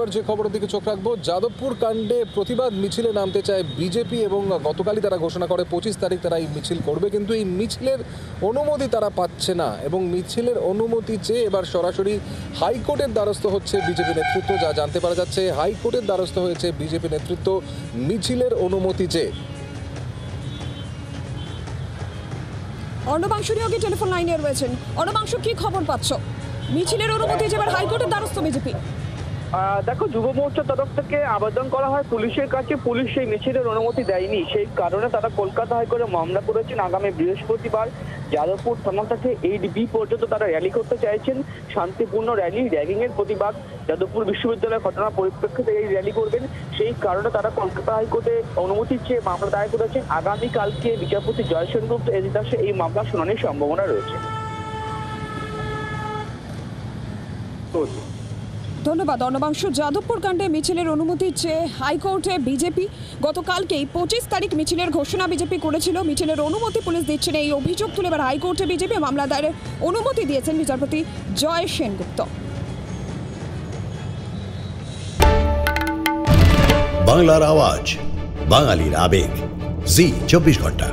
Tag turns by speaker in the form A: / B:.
A: এবার যে খবরের দিকে চোখ রাখব, যাদবপুর কাণ্ডে প্রতিবাদ মিছিলে নামতে চায় বিজেপি এবং গতকালই তারা ঘোষণা করে পঁচিশ তারিখ তারা এই মিছিল করবে, কিন্তু এই মিছিলের অনুমতি তারা পাচ্ছে না এবং মিছিলের অনুমতি চেয়ে এবার সরাসরি হাইকোর্টের দ্বারস্থ হচ্ছে বিজেপি নেতৃত্ব। যা জানতে পারা যাচ্ছে, হাইকোর্টের দ্বারস্থ হয়েছে বিজেপি নেতৃত্ব মিছিলের অনুমতি চেয়ে।
B: অর্ণবাংশ নিয়োগী টেলিফোন লাইনে রয়েছেন। অর্ণবাংশ, কি খবর পাচ্ছ? মিছিলের অনুমতি এবার হাইকোর্টের দ্বারস্থ বিজেপি।
C: দেখো, যুব মোর্চার তরফ থেকে আবেদন করা হয় পুলিশের কাছে। পুলিশ সেই মিছিলের অনুমতি দেয়নি। সেই কারণে তারা কলকাতা হাইকোর্টে মামলা করেছেন আগামী বৃহস্পতিবার। যাদবপুর থানা থেকে এইট বি পর্যন্ত তারা র্যালি করতে চাইছেন। শান্তিপূর্ণ র্যালি র্যাগিং এর প্রতিবাদ। যাদবপুর বিশ্ববিদ্যালয়ের ঘটনার পরিপ্রেক্ষিতে এই র্যালি করবেন। সেই কারণে তারা কলকাতা হাইকোর্টে অনুমতি চেয়ে মামলা দায়ের করেছেন। আগামীকালকে বিচারপতি জয় সেনগুপ্ত এজলাসে এই মামলা শুনানির সম্ভাবনা রয়েছে।
B: ধন্যবাদ, অর্ণবাংশ। যাদবপুর কাণ্ডে মিছিলের অনুমতি চেয়ে হাইকোর্টে বিজেপি গতকালকেই পঁচিশ তারিখ মিছিলের ঘোষণা বিজেপি করেছিল। মিছিলের অনুমতি পুলিশ দিচ্ছে এই অভিযোগ তুলে এবার হাইকোর্টে বিজেপি মামলা দায়েরের অনুমতি দিয়েছেন বিচারপতি জয় সেনগুপ্ত।
D: বাংলার আওয়াজ, বাঙালির আবেগ। জি, চব্বিশ ঘণ্টা।